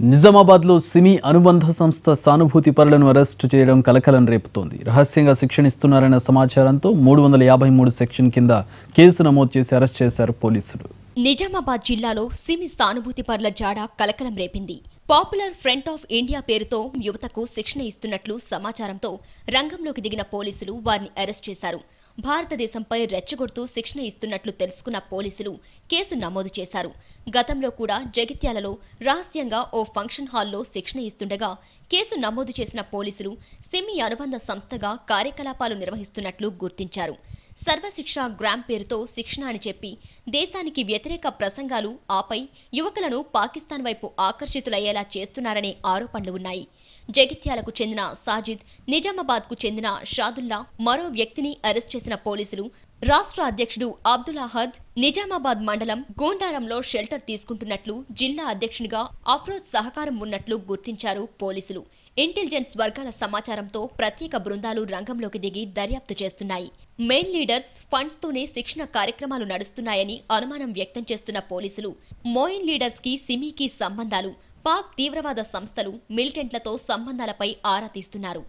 నిజామాబాద్లో సిమి అనుబంధ సంస్థ సానుభూతి పరులను అరెస్టు చేయడం కలకలం రేపుతోంది. రహస్యంగా శిక్షణ ఇస్తున్నారన్న సమాచారంతో మూడు వందల యాభై మూడు సెక్షన్ కింద కేసు నమోదు చేసి అరెస్ట్ చేశారు పోలీసులు. నిజామాబాద్ జిల్లాలో సిమి సానుభూతి పరుల జాడ కలకలం రేపింది. పాపులర్ ఫ్రంట్ ఆఫ్ ఇండియా పేరుతో యువతకు శిక్షణ ఇస్తున్నట్లు సమాచారంతో రంగంలోకి దిగిన పోలీసులు వారిని అరెస్ట్ చేశారు. భారతదేశంపై రెచ్చగొడుతూ శిక్షణ ఇస్తున్నట్లు తెలుసుకున్న పోలీసులు కేసు నమోదు చేశారు. గతంలో కూడా జగిత్యాలలో రహస్యంగా ఓ ఫంక్షన్ హాల్లో శిక్షణ ఇస్తుండగా కేసు నమోదు చేసిన పోలీసులు సిమి అనుబంధ సంస్థగా కార్యకలాపాలు నిర్వహిస్తున్నట్లు గుర్తించారు. సర్వశిక్ష గ్రామ్ పేరుతో శిక్షణ అని చెప్పి దేశానికి వ్యతిరేక ప్రసంగాలు ఆపై యువకులను పాకిస్తాన్ వైపు ఆకర్షితులయ్యేలా చేస్తున్నారనే ఆరోపణలు ఉన్నాయి. జగిత్యాలకు చెందిన సాజిద్ నిజామాబాద్కు చెందిన షాదుల్లా మరో వ్యక్తిని అరెస్ట్ చేసిన పోలీసులు రాష్ట్ర అధ్యక్షుడు అబ్దుల్ అహద్ నిజామాబాద్ మండలం గోండారంలో షెల్టర్ తీసుకుంటున్నట్లు జిల్లా అధ్యక్షునిగా అఫ్రోజ్ సహకారం ఉన్నట్లు గుర్తించారు పోలీసులు. ఇంటెలిజెన్స్ వర్గాల సమాచారంతో ప్రత్యేక బృందాలు రంగంలోకి దిగి దర్యాప్తు చేస్తున్నాయి. మెయిన్ లీడర్స్ ఫండ్స్ తోనే శిక్షణ కార్యక్రమాలు నడుస్తున్నాయని అనుమానం వ్యక్తం చేస్తున్న పోలీసులు మోయిన్ లీడర్స్కి సిమీకి సంబంధాలు పాక్ తీవ్రవాద సంస్థలు మిలిటెంట్లతో సంబంధాలపై ఆరా తీస్తున్నారు.